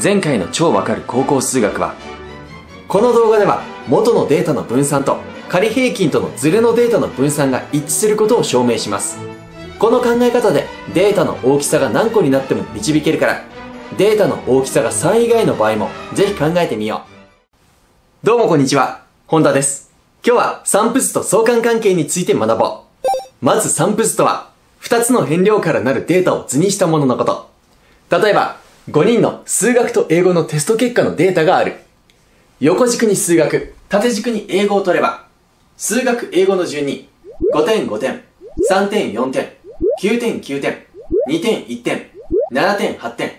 前回の超わかる高校数学は、この動画では元のデータの分散と仮平均とのズレのデータの分散が一致することを証明します。この考え方でデータの大きさが何個になっても導けるから、データの大きさが3以外の場合もぜひ考えてみよう。どうもこんにちは、本田です。今日は散布図と相関関係について学ぼう。まず散布図とは、2つの変量からなるデータを図にしたもののこと。例えば、5人の数学と英語のテスト結果のデータがある。横軸に数学、縦軸に英語を取れば、数学英語の順に5点5点、3点4点、9点9点、2点1点、7点8点。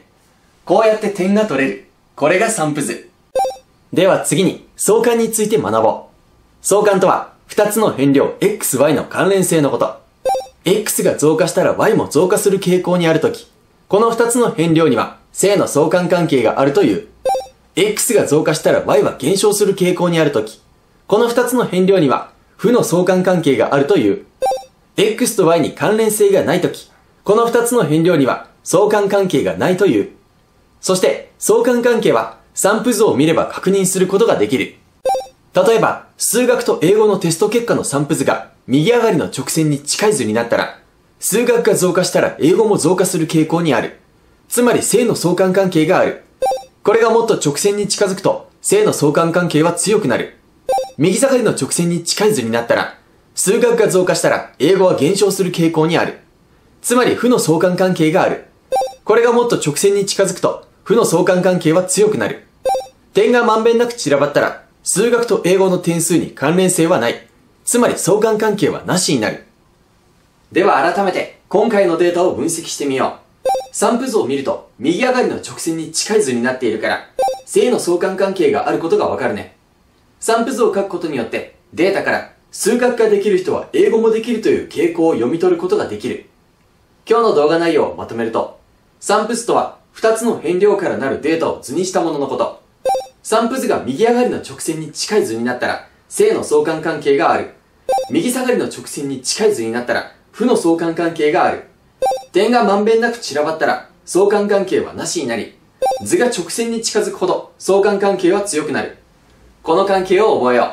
こうやって点が取れる。これが散布図。では次に相関について学ぼう。相関とは2つの変量 x、y の関連性のこと。x が増加したら y も増加する傾向にあるとき、この2つの変量には正の相関関係があるという。x が増加したら y は減少する傾向にあるとき、この2つの変量には負の相関関係があるという。x と y に関連性がないとき、この2つの変量には相関関係がないという。そして相関関係は散布図を見れば確認することができる。例えば、数学と英語のテスト結果の散布図が右上がりの直線に近い図になったら、数学が増加したら英語も増加する傾向にある。つまり正の相関関係がある。これがもっと直線に近づくと、正の相関関係は強くなる。右下がりの直線に近い図になったら、数学が増加したら英語は減少する傾向にある。つまり負の相関関係がある。これがもっと直線に近づくと、負の相関関係は強くなる。点がまんべんなく散らばったら、数学と英語の点数に関連性はない。つまり相関関係はなしになる。では改めて、今回のデータを分析してみよう。散布図を見ると、右上がりの直線に近い図になっているから、正の相関関係があることがわかるね。散布図を書くことによって、データから数学ができる人は英語もできるという傾向を読み取ることができる。今日の動画内容をまとめると、散布図とは2つの変量からなるデータを図にしたもののこと。散布図が右上がりの直線に近い図になったら、正の相関関係がある。右下がりの直線に近い図になったら、負の相関関係がある。点がまんべんなく散らばったら、相関関係はなしになり、図が直線に近づくほど相関関係は強くなる。この関係を覚えよう。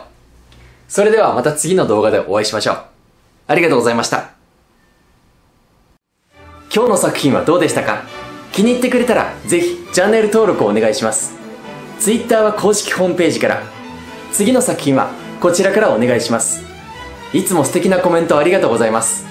それではまた次の動画でお会いしましょう。ありがとうございました。今日の作品はどうでしたか？気に入ってくれたらぜひチャンネル登録をお願いします。Twitter は公式ホームページから、次の作品はこちらからお願いします。いつも素敵なコメントありがとうございます。